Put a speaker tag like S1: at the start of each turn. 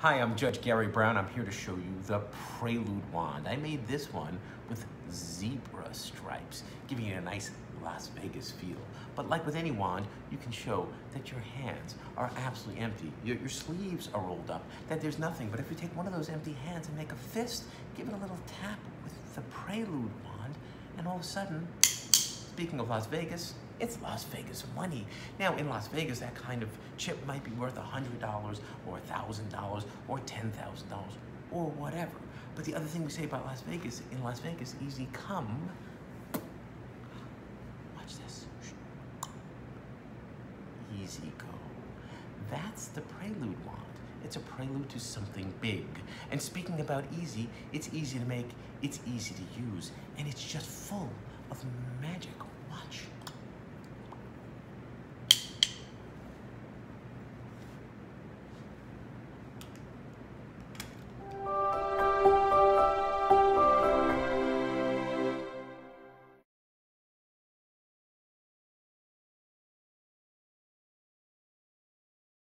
S1: Hi, I'm Judge Gary Brown. I'm here to show you the Prelude wand. I made this one with zebra stripes, giving it a nice Las Vegas feel. But like with any wand, you can show that your hands are absolutely empty. Your, your sleeves are rolled up, that there's nothing. But if you take one of those empty hands and make a fist, give it a little tap with the Prelude wand, and all of a sudden, speaking of Las Vegas, it's Las Vegas money. Now, in Las Vegas, that kind of chip might be worth $100 or $1,000 or $10,000 or whatever. But the other thing we say about Las Vegas, in Las Vegas, easy come. Watch this. Easy go. That's the prelude wand. It's a prelude to something big. And speaking about easy, it's easy to make, it's easy to use, and it's just full of magic. Watch.